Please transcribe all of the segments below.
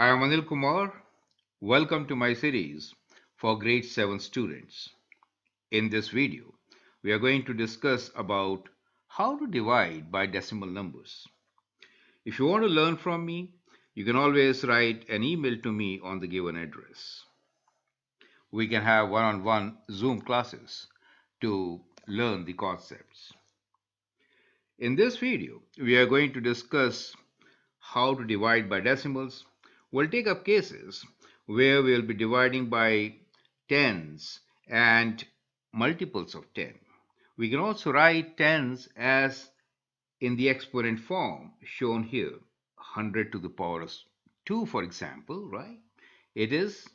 I am Anil Kumar. Welcome to my series for grade 7 students. In this video, we are going to discuss about how to divide by decimal numbers. If you want to learn from me, you can always write an email to me on the given address. We can have one-on-one -on -one Zoom classes to learn the concepts. In this video, we are going to discuss how to divide by decimals. We'll take up cases where we'll be dividing by tens and multiples of 10. We can also write tens as in the exponent form shown here, 100 to the power of 2, for example, right? It is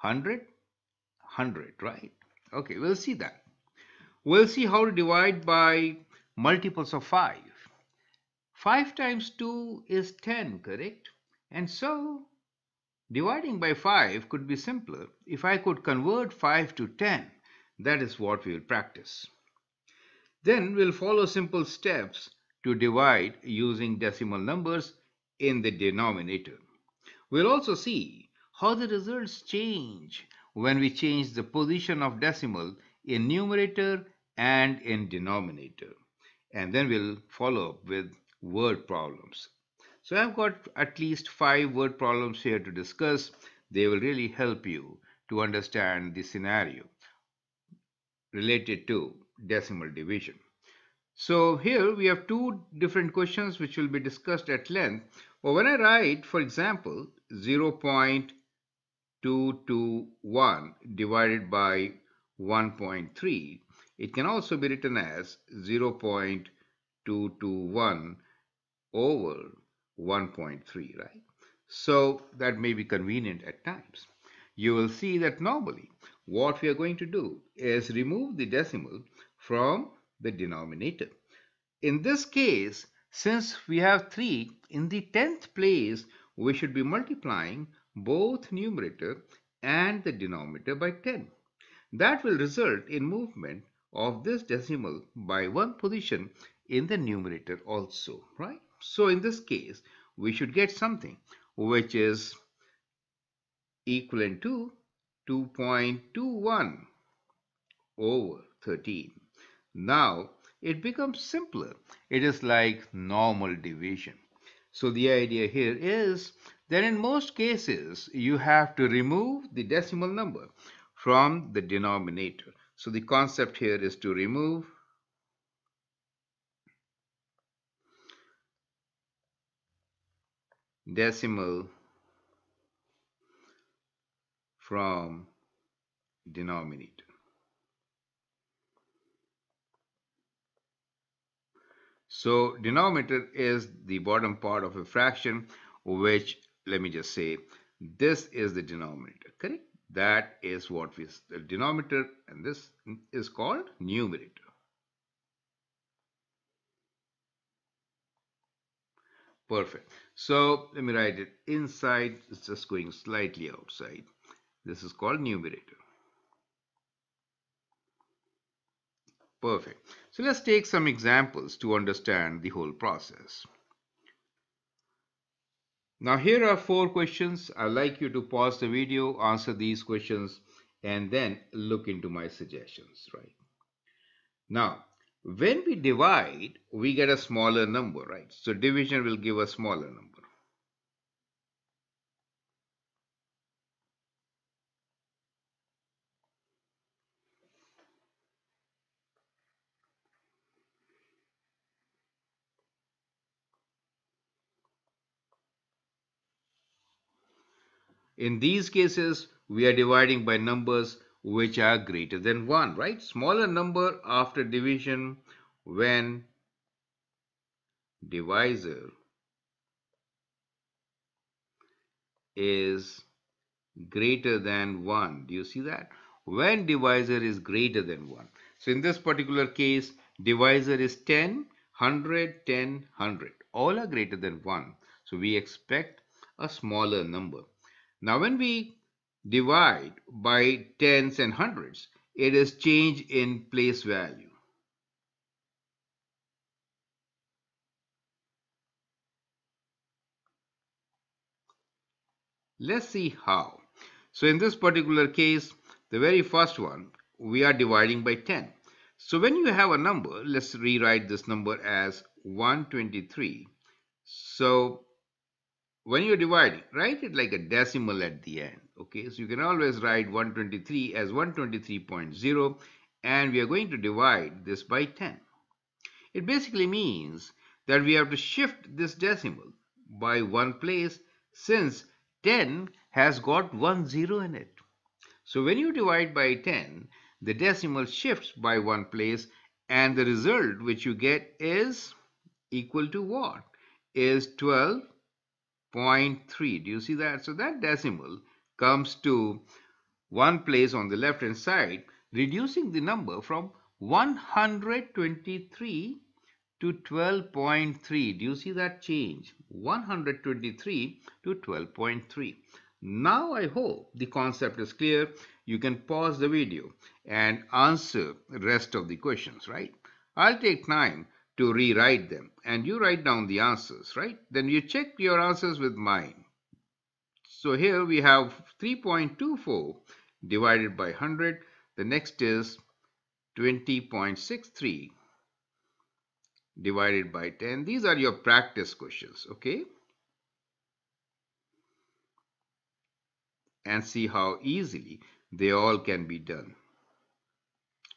100, 100, right? Okay, we'll see that. We'll see how to divide by multiples of 5. 5 times 2 is 10, correct? And so, dividing by 5 could be simpler if I could convert 5 to 10. That is what we will practice. Then we'll follow simple steps to divide using decimal numbers in the denominator. We'll also see how the results change when we change the position of decimal in numerator and in denominator. And then we'll follow up with word problems. So I've got at least five word problems here to discuss. They will really help you to understand the scenario related to decimal division. So here we have two different questions which will be discussed at length. But when I write, for example, 0.221 divided by 1.3, it can also be written as 0.221 over 1.3, right? So that may be convenient at times. You will see that normally what we are going to do is remove the decimal from the denominator. In this case, since we have 3, in the 10th place, we should be multiplying both numerator and the denominator by 10. That will result in movement of this decimal by one position in the numerator also, right? So in this case, we should get something which is equivalent to 2.21 over 13. Now, it becomes simpler. It is like normal division. So the idea here is that in most cases, you have to remove the decimal number from the denominator. So the concept here is to remove decimal from denominator. So denominator is the bottom part of a fraction which let me just say this is the denominator correct that is what we the denominator and this is called numerator. Perfect. So let me write it inside. It's just going slightly outside. This is called numerator. Perfect. So let's take some examples to understand the whole process. Now here are four questions. I'd like you to pause the video, answer these questions, and then look into my suggestions, right? Now, when we divide, we get a smaller number, right? So division will give a smaller number. In these cases, we are dividing by numbers which are greater than 1, right? Smaller number after division when divisor is greater than 1. Do you see that? When divisor is greater than 1. So in this particular case, divisor is 10, 100, 10, 100. All are greater than 1. So we expect a smaller number. Now when we divide by tens and hundreds, it is change in place value. Let's see how. So in this particular case, the very first one, we are dividing by 10. So when you have a number, let's rewrite this number as 123. So when you're dividing, write it like a decimal at the end. Okay, so you can always write 123 as 123.0 and we are going to divide this by 10. It basically means that we have to shift this decimal by one place since 10 has got one zero in it. So when you divide by 10, the decimal shifts by one place and the result which you get is equal to what? Is 12.3 Do you see that? So that decimal comes to one place on the left hand side, reducing the number from 123 to 12.3. Do you see that change? 123 to 12.3. Now I hope the concept is clear. You can pause the video and answer rest of the questions, right? I'll take time to rewrite them and you write down the answers, right? Then you check your answers with mine. So here we have 3.24 divided by 100. The next is 20.63 divided by 10. These are your practice questions, okay? And see how easily they all can be done.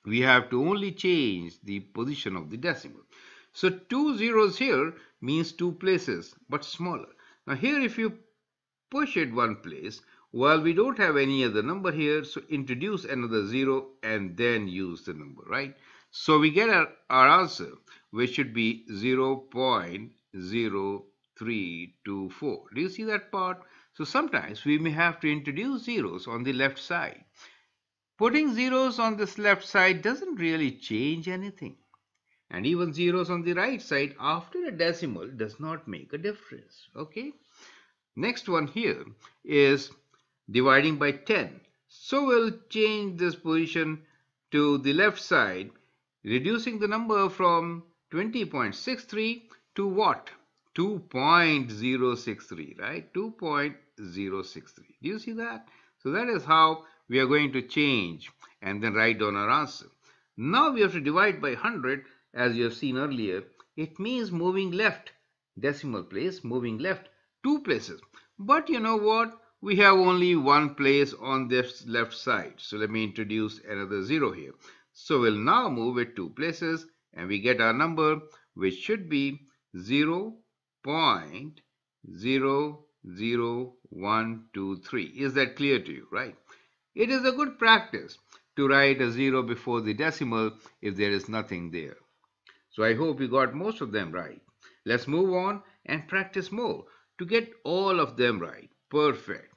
We have to only change the position of the decimal. So two zeros here means two places, but smaller. Now here if you push it one place, well, we don't have any other number here, so introduce another zero and then use the number, right? So we get our, our answer, which should be 0 0.0324. Do you see that part? So sometimes we may have to introduce zeros on the left side. Putting zeros on this left side doesn't really change anything. And even zeros on the right side after a decimal does not make a difference. Okay. Next one here is dividing by 10. So we'll change this position to the left side, reducing the number from 20.63 to what? 2.063, right? 2.063. Do you see that? So that is how we are going to change and then write down our answer. Now we have to divide by 100 as you have seen earlier, it means moving left. Decimal place, moving left, two places. But you know what? We have only one place on this left side. So let me introduce another zero here. So we'll now move it two places and we get our number which should be 0 0.00123. Is that clear to you, right? It is a good practice to write a zero before the decimal if there is nothing there. So I hope you got most of them right. Let's move on and practice more to get all of them right. Perfect.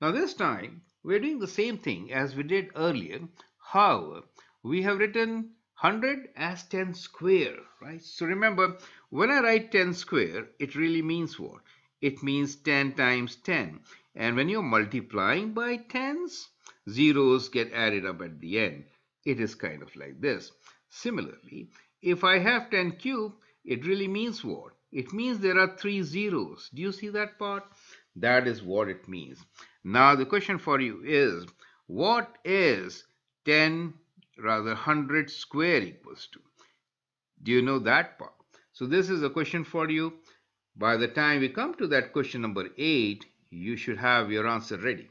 Now this time we're doing the same thing as we did earlier. However, we have written 100 as 10 square, right? So remember, when I write 10 square, it really means what? It means 10 times 10. And when you're multiplying by tens, zeros get added up at the end. It is kind of like this. Similarly, if I have 10 cube, it really means what? It means there are three zeros. Do you see that part? That is what it means. Now the question for you is, what is 10 rather 100 square equals to? Do you know that part? So this is a question for you. By the time we come to that question number 8, you should have your answer ready.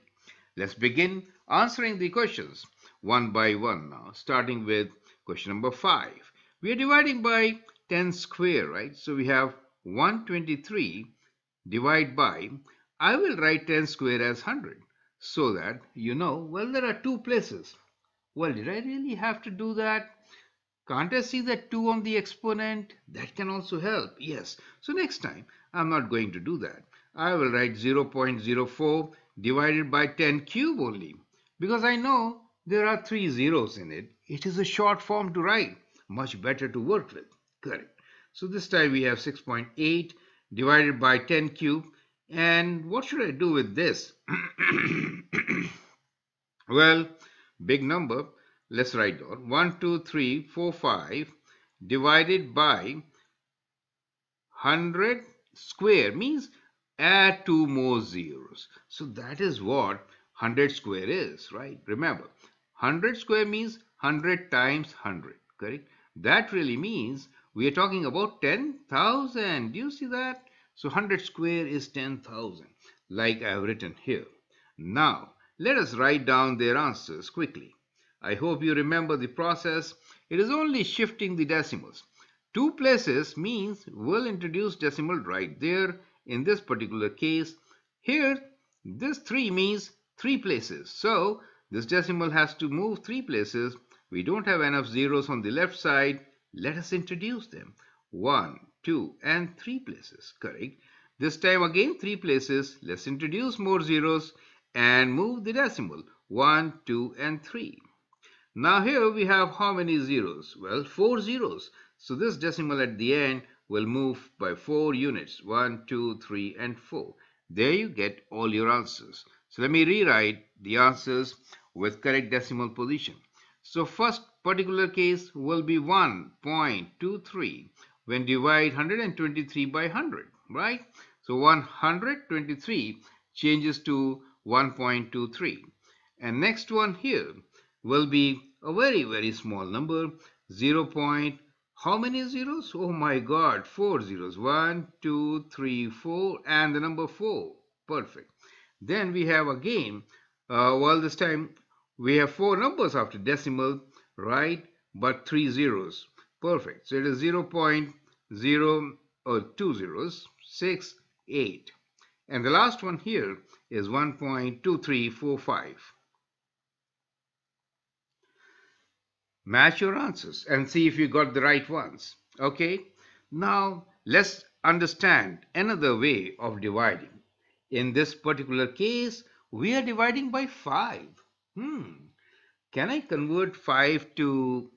Let's begin answering the questions one by one now, starting with question number 5. We are dividing by 10 square, right? So we have 123 divided by, I will write 10 square as 100 so that you know, well, there are two places. Well, did I really have to do that? Can't I see that 2 on the exponent? That can also help. Yes. So next time, I'm not going to do that. I will write 0.04 divided by 10 cube only. Because I know there are three zeros in it. It is a short form to write much better to work with. Correct. So this time we have 6.8 divided by 10 cube. And what should I do with this? well, big number. Let's write down 1, 2, 3, 4, 5 divided by 100 square means add two more zeros. So that is what 100 square is, right? Remember, 100 square means 100 times 100, correct? That really means we are talking about 10,000. Do you see that? So 100 square is 10,000, like I have written here. Now, let us write down their answers quickly. I hope you remember the process. It is only shifting the decimals. Two places means we'll introduce decimal right there in this particular case. Here, this 3 means 3 places. So, this decimal has to move 3 places. We don't have enough zeros on the left side. Let us introduce them. 1, 2 and 3 places. Correct. This time again 3 places. Let's introduce more zeros and move the decimal. 1, 2 and 3. Now here we have how many zeros? Well, 4 zeros. So this decimal at the end will move by 4 units. 1, 2, 3 and 4. There you get all your answers. So let me rewrite the answers with correct decimal position. So first particular case will be 1.23 when divide 123 by 100, right? So 123 changes to 1.23. And next one here will be a very, very small number, 0. Point, how many zeros? Oh my God, four zeros. One, two, three, four, and the number 4. Perfect. Then we have again, uh, well, this time we have four numbers after decimal, right? But three zeros. Perfect. So it is 0 0.0 or two zeros, 6, 8. And the last one here is 1.2345. Match your answers and see if you got the right ones. Okay. Now let's understand another way of dividing. In this particular case, we are dividing by 5. Hmm. Can I convert 5 to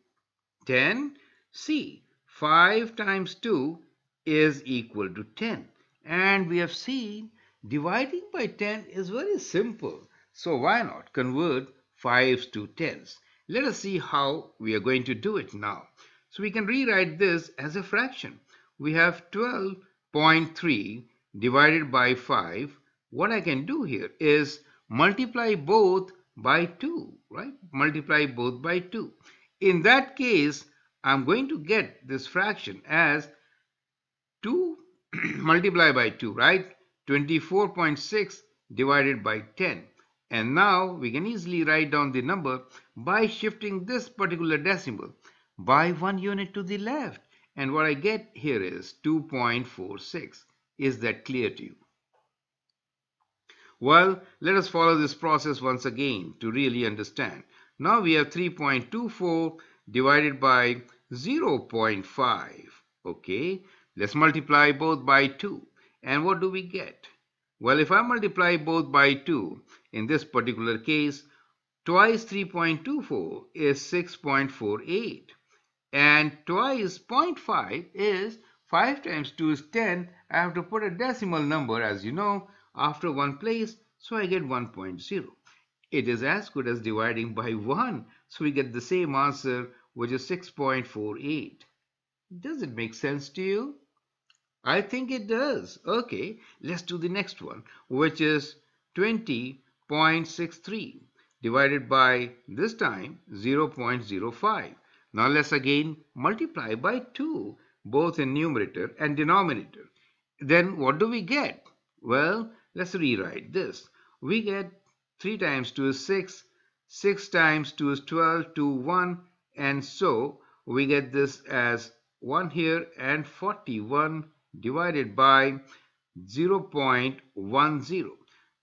10? See, 5 times 2 is equal to 10. And we have seen dividing by 10 is very simple. So why not convert 5s to 10s? Let us see how we are going to do it now. So we can rewrite this as a fraction. We have 12.3 divided by 5. What I can do here is multiply both by 2, right? Multiply both by 2. In that case, I'm going to get this fraction as 2 multiply by 2, right? 24.6 divided by 10. And now we can easily write down the number by shifting this particular decimal by one unit to the left. And what I get here is 2.46. Is that clear to you? Well, let us follow this process once again to really understand. Now we have 3.24 divided by 0.5. Okay, let's multiply both by 2. And what do we get? Well, if I multiply both by 2, in this particular case, twice 3.24 is 6.48. And twice 0.5 is 5 times 2 is 10. I have to put a decimal number, as you know, after one place, so I get 1.0. It is as good as dividing by 1, so we get the same answer, which is 6.48. Does it make sense to you? I think it does. Okay, let's do the next one, which is 20.63 divided by this time 0.05. Now let's again multiply by 2, both in numerator and denominator. Then what do we get? Well, Let's rewrite this. We get 3 times 2 is 6, 6 times 2 is 12, 2, 1, and so we get this as 1 here and 41 divided by 0 0.10.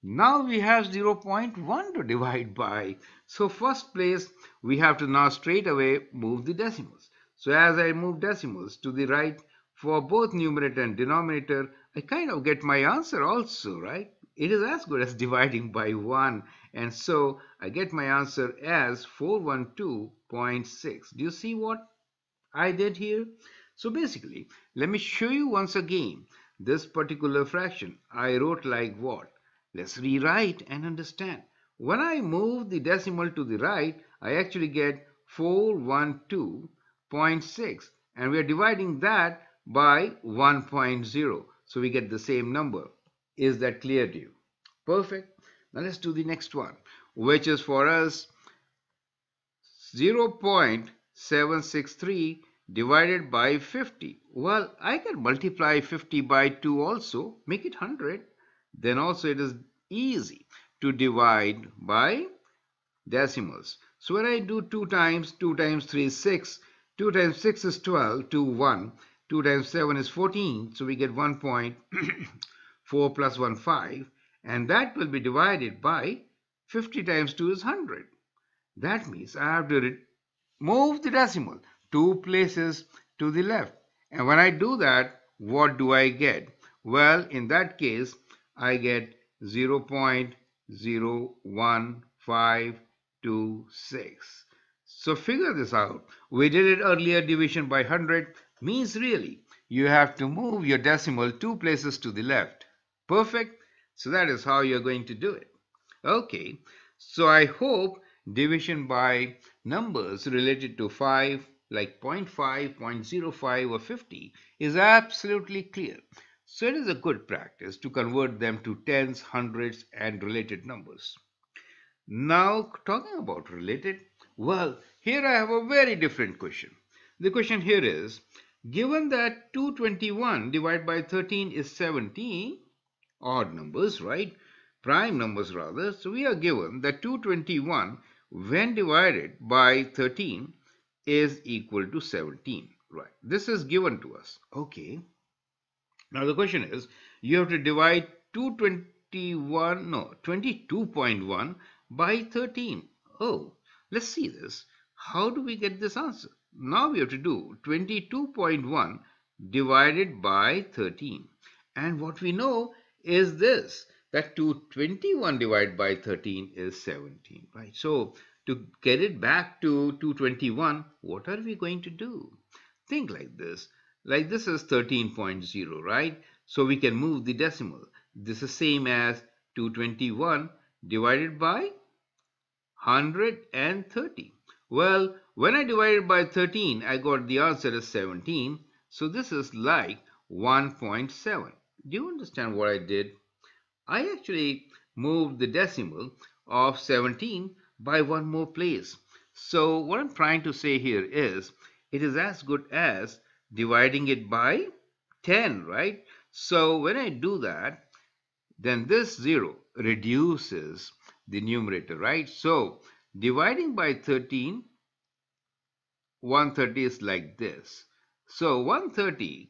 Now we have 0 0.1 to divide by. So first place, we have to now straight away move the decimals. So as I move decimals to the right for both numerator and denominator, I kind of get my answer also, right? It is as good as dividing by 1. And so I get my answer as 412.6. Do you see what I did here? So basically, let me show you once again this particular fraction. I wrote like what? Let's rewrite and understand. When I move the decimal to the right, I actually get 412.6 and we are dividing that by 1.0. So we get the same number. Is that clear to you? Perfect. Now let's do the next one, which is for us 0.763 divided by 50. Well, I can multiply 50 by 2 also, make it 100. Then also it is easy to divide by decimals. So when I do 2 times, 2 times 3 is 6, 2 times 6 is 12, 2, 1, 2 times 7 is 14, so we get 1.4 plus 1, 5, and that will be divided by 50 times 2 is 100. That means I have to move the decimal two places to the left. And when I do that, what do I get? Well, in that case, I get 0 0.01526. So figure this out. We did it earlier, division by 100 means really you have to move your decimal two places to the left. Perfect? So that is how you're going to do it. Okay, so I hope division by numbers related to 5 like 0.5, 0.05 or 50 is absolutely clear. So it is a good practice to convert them to tens, hundreds and related numbers. Now talking about related, well here I have a very different question. The question here is, given that 221 divided by 13 is 17, odd numbers, right? Prime numbers rather. So we are given that 221 when divided by 13 is equal to 17 right? This is given to us. Okay. Now the question is you have to divide 221 no 22.1 by 13 oh let's see this. How do we get this answer now we have to do 22.1 divided by 13 and what we know is this that 221 divided by 13 is 17 right? So to get it back to 221 what are we going to do? Think like this. Like this is 13.0 right? So we can move the decimal. This is same as 221 divided by 130 well when I divided by 13 I got the answer as 17 so this is like 1.7 do you understand what I did I actually moved the decimal of 17 by one more place. So what I'm trying to say here is it is as good as dividing it by 10, right? So when I do that, then this 0 reduces the numerator, right? So dividing by 13, 130 is like this. So 130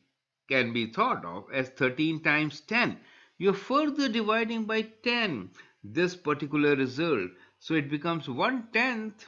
can be thought of as 13 times 10 you're further dividing by 10 this particular result. So it becomes 1 tenth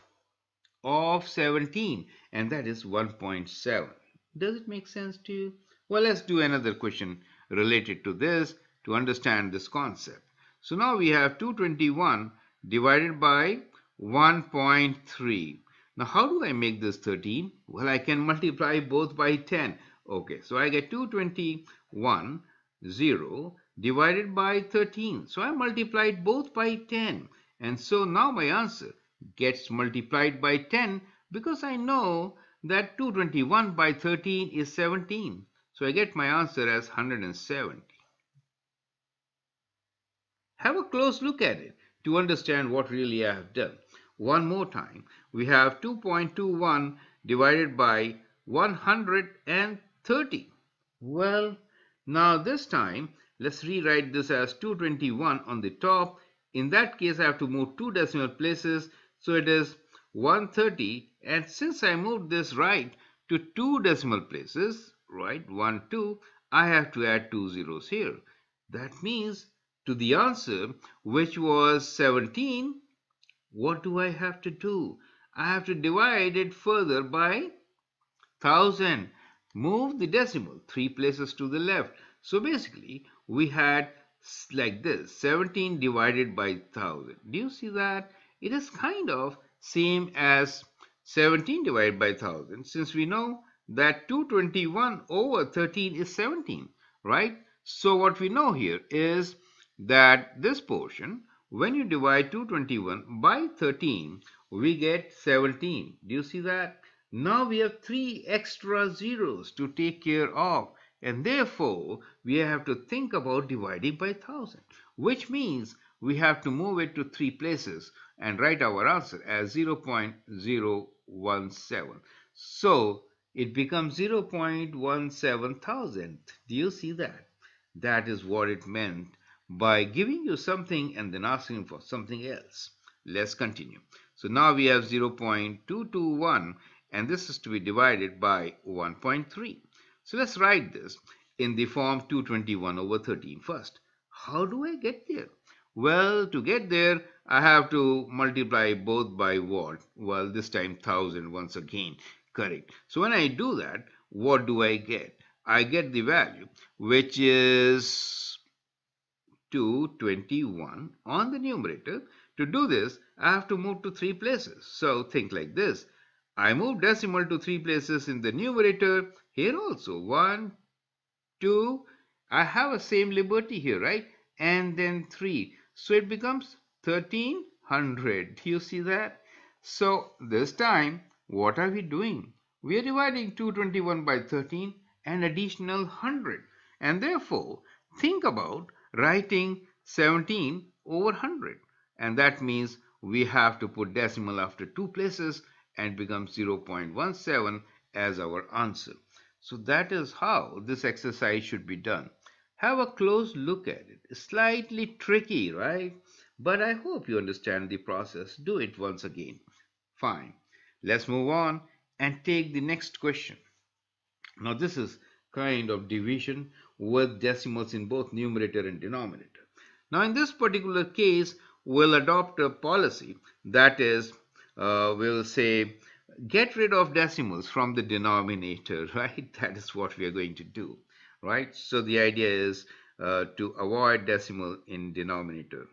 of 17 and that is 1.7. Does it make sense to you? Well, let's do another question related to this to understand this concept. So now we have 221 divided by 1.3. Now how do I make this 13? Well, I can multiply both by 10. Okay, so I get 221, 0, divided by 13. So I multiplied both by 10. And so now my answer gets multiplied by 10 because I know that 221 by 13 is 17. So I get my answer as 170. Have a close look at it to understand what really I have done. One more time, we have 2.21 divided by 130. Well, now this time Let's rewrite this as 221 on the top. In that case, I have to move two decimal places. So it is 130. And since I moved this right to two decimal places, right, 1, 2, I have to add two zeros here. That means to the answer, which was 17, what do I have to do? I have to divide it further by 1000. Move the decimal three places to the left. So basically, we had like this 17 divided by 1000 do you see that it is kind of same as 17 divided by 1000 since we know that 221 over 13 is 17 right so what we know here is that this portion when you divide 221 by 13 we get 17 do you see that? Now we have three extra zeros to take care of and therefore we have to think about dividing by 1000 which means we have to move it to three places and write our answer as 0.017 so it becomes 0.17 thousandth do you see that? That is what it meant by giving you something and then asking for something else let's continue so now we have 0.221 and this is to be divided by 1.3. So let's write this in the form 221 over 13 first. How do I get there? Well, to get there, I have to multiply both by what? Well, this time 1000 once again. Correct. So when I do that, what do I get? I get the value, which is 221 on the numerator. To do this, I have to move to three places. So think like this. I move decimal to three places in the numerator. Here also, one, two. I have a same liberty here, right? And then three. So it becomes 1300. Do you see that? So this time, what are we doing? We are dividing 221 by 13 and additional 100. And therefore, think about writing 17 over 100. And that means we have to put decimal after two places and become 0.17 as our answer. So that is how this exercise should be done. Have a close look at it. Slightly tricky, right? But I hope you understand the process. Do it once again. Fine. Let's move on and take the next question. Now this is kind of division with decimals in both numerator and denominator. Now in this particular case, we'll adopt a policy that is uh, we'll say get rid of decimals from the denominator, right? That is what we are going to do, right? So the idea is uh, to avoid decimal in denominator.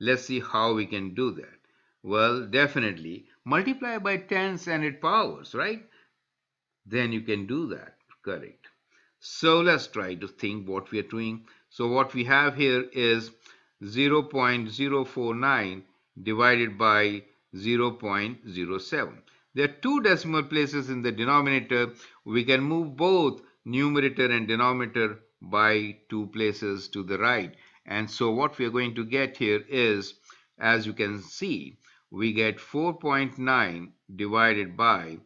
Let's see how we can do that. Well, definitely multiply by tens and its powers, right? Then you can do that, correct. So let's try to think what we are doing. So what we have here is 0.049 divided by 0.07. There are two decimal places in the denominator. We can move both numerator and denominator by two places to the right. And so what we are going to get here is, as you can see, we get 4.9 divided by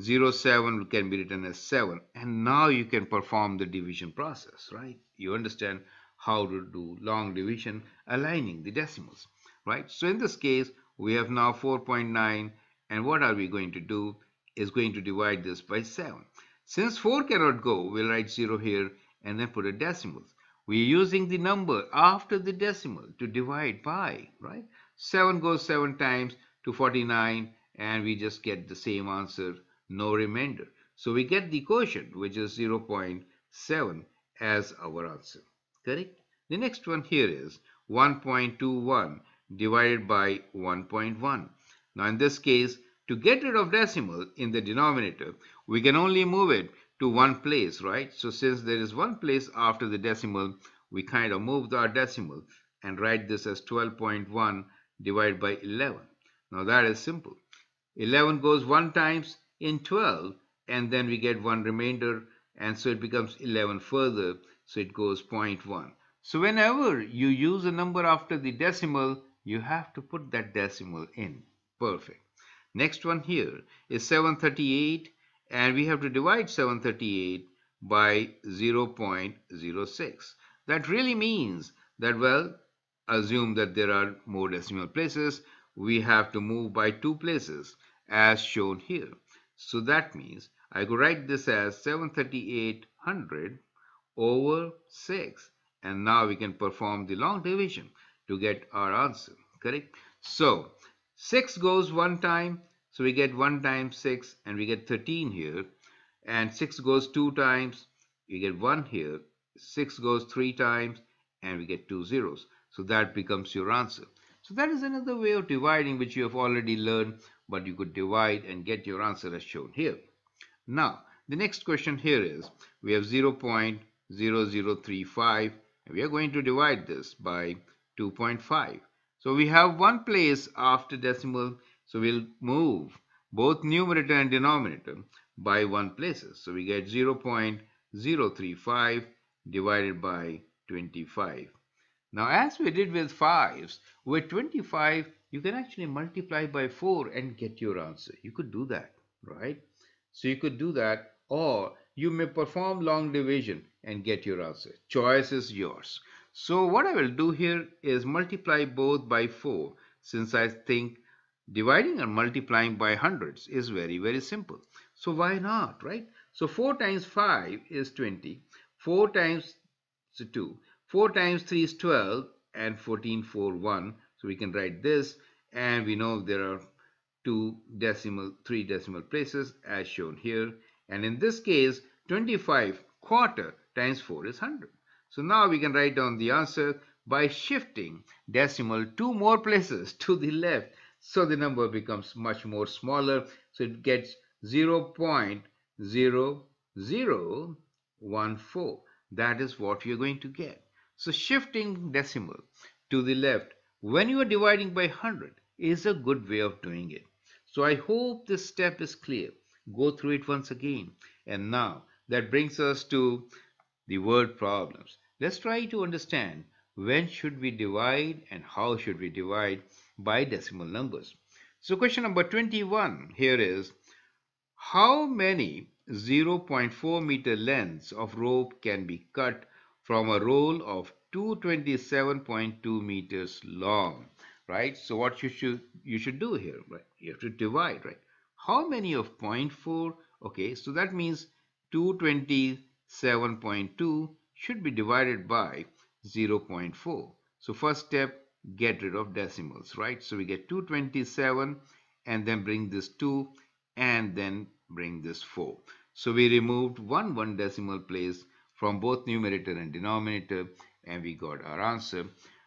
07 can be written as 7 and now you can perform the division process right? You understand how to do long division aligning the decimals right? So in this case we have now 4.9 and what are we going to do? Is going to divide this by 7 since 4 cannot go we'll write 0 here and then put a decimal. We're using the number after the decimal to divide by right 7 goes 7 times to 49 and we just get the same answer no remainder. So we get the quotient, which is 0.7 as our answer. Correct? The next one here is 1.21 divided by 1.1. Now in this case, to get rid of decimal in the denominator, we can only move it to one place, right? So since there is one place after the decimal, we kind of move our decimal and write this as 12.1 divided by 11. Now that is simple. 11 goes one times in 12 and then we get one remainder and so it becomes 11 further so it goes 0.1 so whenever you use a number after the decimal you have to put that decimal in perfect next one here is 738 and we have to divide 738 by 0.06 that really means that well assume that there are more decimal places we have to move by two places as shown here. So that means I could write this as 73800 over 6 and now we can perform the long division to get our answer correct? So 6 goes one time so we get 1 times 6 and we get 13 here. And 6 goes 2 times we get 1 here. 6 goes 3 times and we get two zeros so that becomes your answer so that is another way of dividing which you have already learned but you could divide and get your answer as shown here. Now, the next question here is, we have 0.0035 and we are going to divide this by 2.5. So we have one place after decimal, So we'll move both numerator and denominator by 1 places. So we get 0.035 divided by 25. Now as we did with 5s, with 25 you can actually multiply by 4 and get your answer. You could do that, right? So you could do that or you may perform long division and get your answer. Choice is yours. So what I will do here is multiply both by 4 since I think dividing and multiplying by hundreds is very very simple. So why not, right? So 4 times 5 is 20. 4 times so 2. 4 times 3 is 12 and 14 4 1. So we can write this and we know there are two decimal, three decimal places as shown here. And in this case, 25 quarter times 4 is 100. So now we can write down the answer by shifting decimal two more places to the left. So the number becomes much more smaller. So it gets 0 0.0014. That is what you're going to get. So shifting decimal to the left when you are dividing by 100 is a good way of doing it. So I hope this step is clear. Go through it once again. And now that brings us to the word problems. Let's try to understand when should we divide and how should we divide by decimal numbers. So question number 21 here is how many 0.4 meter lengths of rope can be cut from a roll of 227.2 meters long right? So what you should you should do here right? You have to divide right? How many of 0.4 okay so that means 227.2 should be divided by 0.4 so first step get rid of decimals right? So we get 227 and then bring this 2 and then bring this 4 so we removed one one decimal place from both numerator and denominator and we got our answer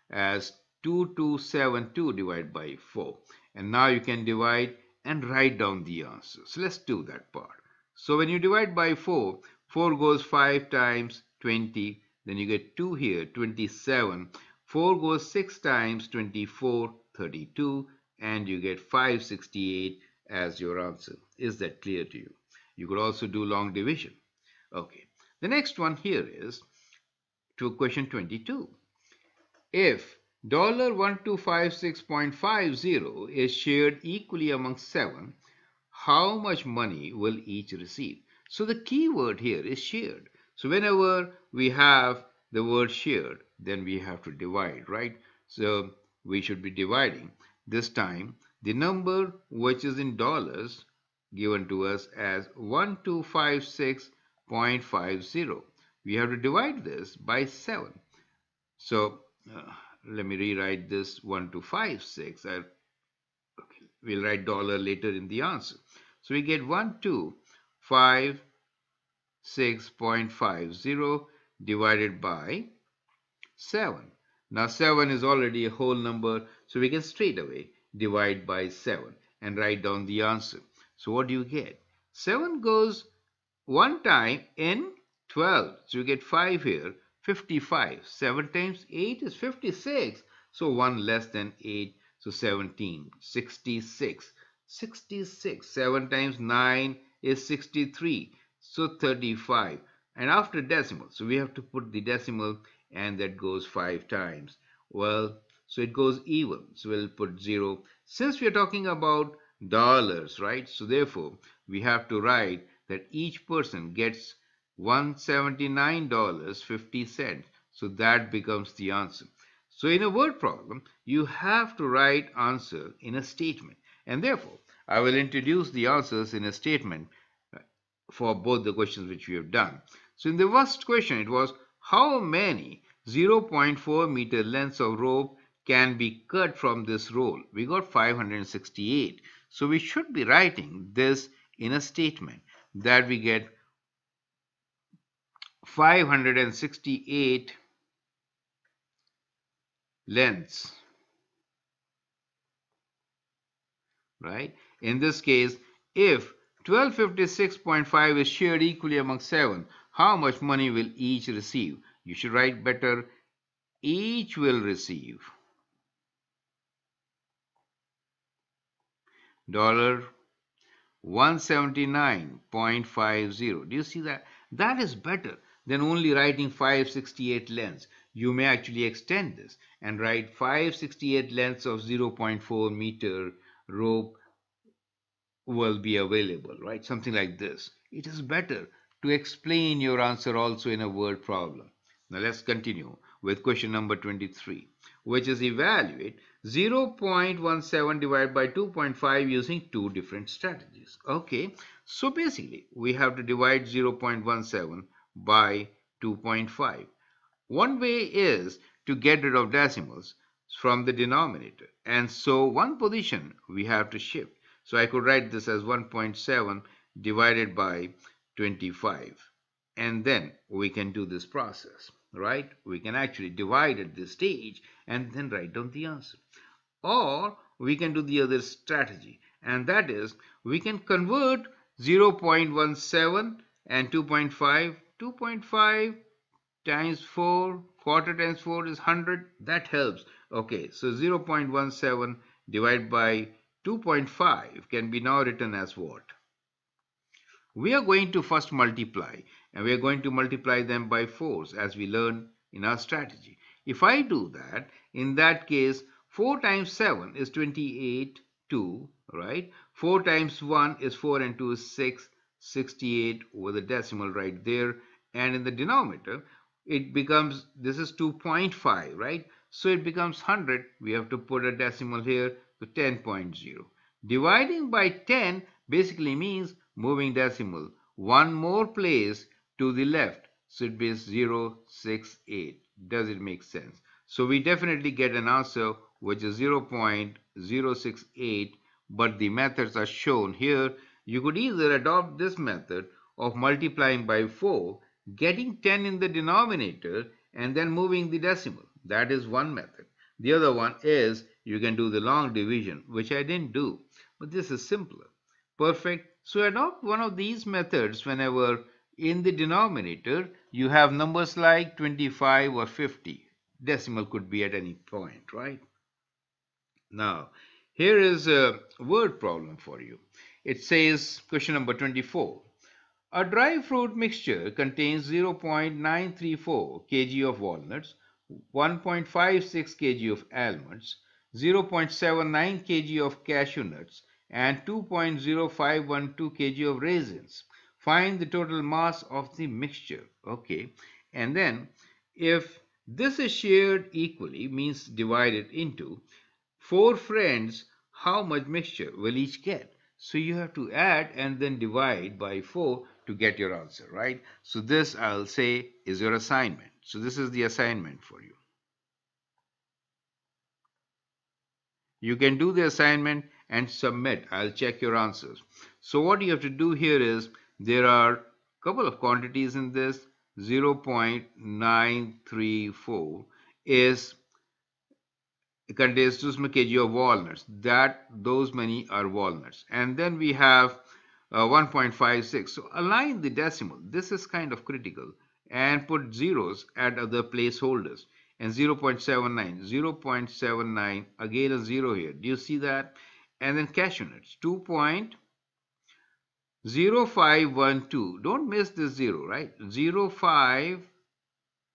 as 2272 divided by 4 and now you can divide and write down the answer. So let's do that part. So when you divide by 4 4 goes 5 times 20 then you get 2 here 27 4 goes 6 times 24 32 and you get 568 as your answer. Is that clear to you? You could also do long division. Okay the next one here is to question 22. If $1256.50 is shared equally among 7, how much money will each receive? So the key word here is shared. So whenever we have the word shared, then we have to divide, right? So we should be dividing. This time, the number which is in dollars given to us as 1256.50 we have to divide this by 7. So uh, let me rewrite this 1 to 5, 6. I, okay, we'll write dollar later in the answer. So we get 1 to 5, 6.50 divided by 7. Now 7 is already a whole number, so we can straight away divide by 7 and write down the answer. So what do you get? 7 goes one time in 12. So you get 5 here. 55. 7 times 8 is 56. So 1 less than 8. So 17. 66. 66. 7 times 9 is 63. So 35. And after decimal, so we have to put the decimal and that goes 5 times. Well, so it goes even. So we'll put 0. Since we are talking about dollars, right? So therefore, we have to write that each person gets $179.50. So that becomes the answer. So in a word problem, you have to write answer in a statement. And therefore, I will introduce the answers in a statement for both the questions which we have done. So in the first question, it was how many 0.4 meter lengths of rope can be cut from this roll? We got 568. So we should be writing this in a statement that we get 568 lengths right? In this case if 1256.5 is shared equally among 7 how much money will each receive? You should write better each will receive dollar 179.50. Do you see that? That is better than only writing 568 lengths. You may actually extend this and write 568 lengths of 0.4 meter rope will be available, right? Something like this. It is better to explain your answer also in a word problem. Now let's continue with question number 23, which is evaluate 0.17 divided by 2.5 using two different strategies. Okay, so basically we have to divide 0.17 by 2.5. One way is to get rid of decimals from the denominator. And so one position we have to shift. So I could write this as 1.7 divided by 25. And then we can do this process, right? We can actually divide at this stage and then write down the answer. Or we can do the other strategy. And that is we can convert 0.17 and 2.5. 2.5 times 4, quarter times 4 is 100. That helps. Okay, so 0.17 divided by 2.5 can be now written as what? We are going to first multiply and we are going to multiply them by 4 as we learned in our strategy. If I do that, in that case, 4 times 7 is 28, 2, right? 4 times 1 is 4 and 2 is 6, 68 with a decimal right there. And in the denominator, it becomes, this is 2.5, right? So it becomes 100. We have to put a decimal here to 10.0. Dividing by 10 basically means moving decimal one more place to the left. So it be 068. Does it make sense? So we definitely get an answer which is 0.068 but the methods are shown here. You could either adopt this method of multiplying by 4, getting 10 in the denominator and then moving the decimal. That is one method. The other one is you can do the long division, which I didn't do, but this is simpler. Perfect. So adopt one of these methods whenever in the denominator you have numbers like 25 or 50. Decimal could be at any point, right? Now, here is a word problem for you. It says, question number 24. A dry fruit mixture contains 0.934 kg of walnuts, 1.56 kg of almonds, 0.79 kg of cashew nuts, and 2.0512 kg of raisins. Find the total mass of the mixture. Okay. And then if this is shared equally, means divided into four friends, how much mixture will each get? So you have to add and then divide by 4 to get your answer, right? So this I'll say is your assignment. So this is the assignment for you. You can do the assignment and submit. I'll check your answers. So what you have to do here is there are a couple of quantities in this. 0.934 is contains 2 kg of walnuts. That those many are walnuts. And then we have uh, 1.56. So align the decimal. This is kind of critical. And put zeros at other placeholders and 0.79 0.79 again a zero here do you see that and then cashew nuts 2.0512 don't miss this zero right 0 5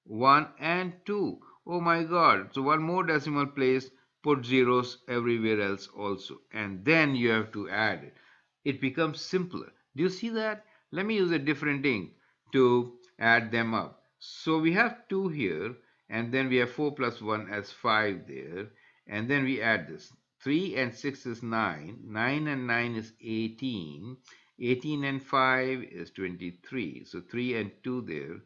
1 and 2 oh my god. So one more decimal place put zeros everywhere else also and then you have to add it. It becomes simpler. Do you see that? Let me use a different ink to add them up. So we have 2 here and then we have 4 plus 1 as 5 there and then we add this. 3 and 6 is 9 9 and 9 is 18 18 and 5 is 23 so 3 and 2 there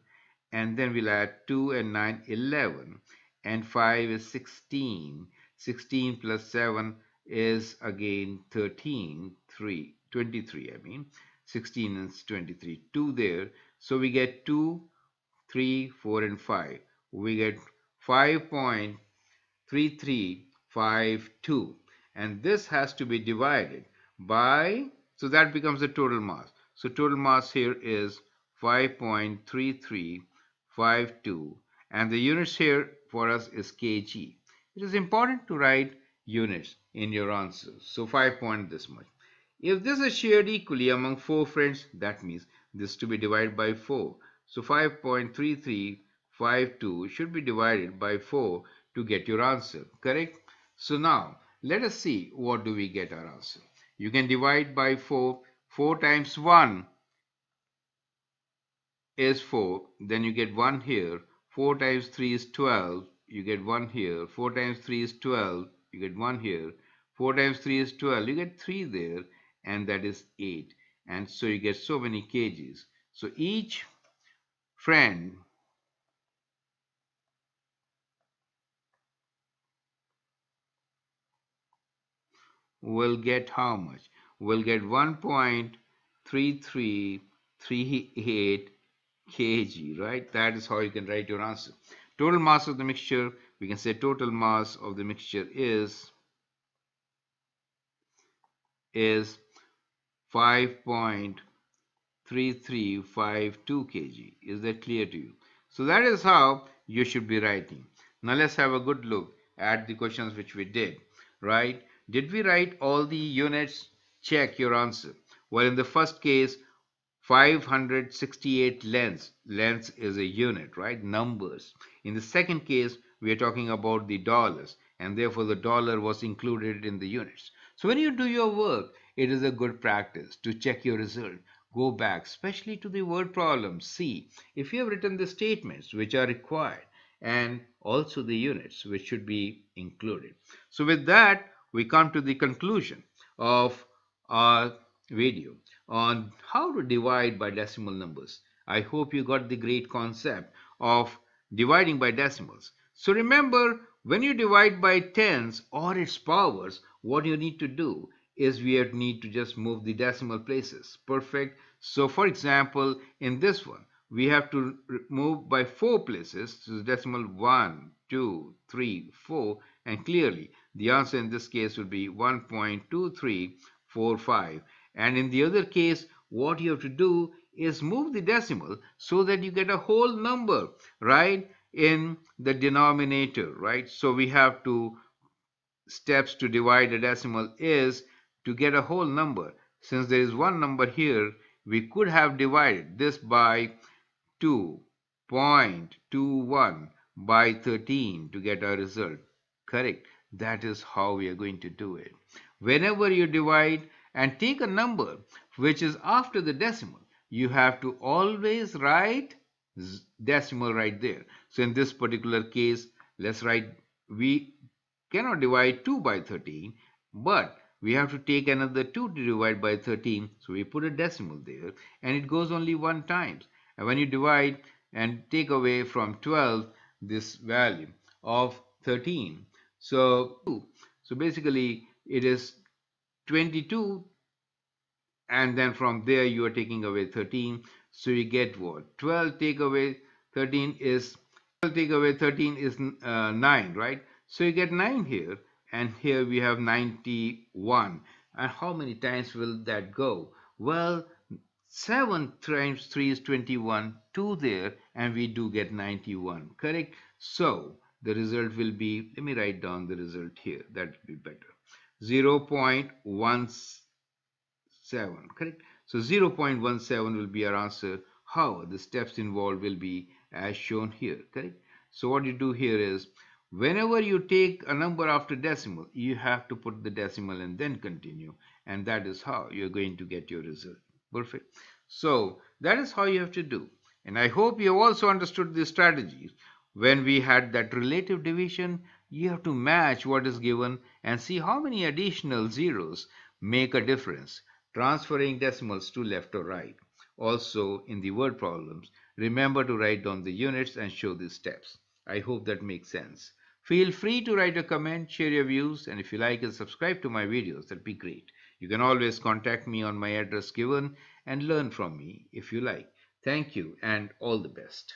and then we'll add 2 and 9 11 and 5 is 16 16 plus 7 is again 13 3 23 I mean. 16 is 23 2 there. So we get 2 3 4 and 5 we get 5.3352 and this has to be divided by so that becomes the total mass. So total mass here is 5.3352 and the units here for us is kg it is important to write units in your answers so 5 point this much if this is shared equally among four friends, that means this to be divided by 4. So 5.3352 should be divided by 4 to get your answer, correct? So now, let us see what do we get our answer. You can divide by 4. 4 times 1 is 4. Then you get 1 here. 4 times 3 is 12. You get 1 here. 4 times 3 is 12. You get 1 here. 4 times 3 is 12. You get 3 there. And that is 8. And so you get so many kgs. So each friend will get how much? Will get 1.3338 kg, right? That is how you can write your answer. Total mass of the mixture, we can say total mass of the mixture is is 5.3352 kg. Is that clear to you? So that is how you should be writing. Now let's have a good look at the questions which we did, right? Did we write all the units? Check your answer. Well, in the first case, 568 lengths. Lengths is a unit, right? Numbers. In the second case, we are talking about the dollars and therefore the dollar was included in the units. So when you do your work, it is a good practice to check your result. Go back, especially to the word problems. See if you have written the statements which are required and also the units which should be included. So with that, we come to the conclusion of our video on how to divide by decimal numbers. I hope you got the great concept of dividing by decimals. So remember, when you divide by tens or its powers, what you need to do is we need to just move the decimal places. Perfect. So for example, in this one, we have to move by four places. So decimal one, two, three, four, and clearly the answer in this case would be 1.2345 and in the other case, what you have to do is move the decimal so that you get a whole number, right, in the denominator, right? So we have two steps to divide a decimal is to get a whole number. Since there is one number here, we could have divided this by 2.21 by 13 to get our result. Correct. That is how we are going to do it. Whenever you divide and take a number which is after the decimal, you have to always write decimal right there. So in this particular case, let's write, we cannot divide 2 by 13, but we have to take another 2 to divide by 13. So we put a decimal there and it goes only one times. And when you divide and take away from 12 this value of 13. So, so basically it is 22 and then from there you are taking away 13 so you get what? 12 take away 13 is 12 take away 13 is uh, 9 right? So you get 9 here and here we have 91 and how many times will that go? Well 7 times 3 is 21 2 there and we do get 91 correct? So the result will be let me write down the result here. That will be better 0.17 correct? So 0.17 will be our answer how the steps involved will be as shown here correct? So what you do here is whenever you take a number after decimal you have to put the decimal and then continue and that is how you're going to get your result perfect? So that is how you have to do and i hope you also understood the strategies when we had that relative division you have to match what is given and see how many additional zeros make a difference, transferring decimals to left or right. Also, in the word problems, remember to write down the units and show the steps. I hope that makes sense. Feel free to write a comment, share your views, and if you like and subscribe to my videos, that'd be great. You can always contact me on my address given and learn from me if you like. Thank you and all the best.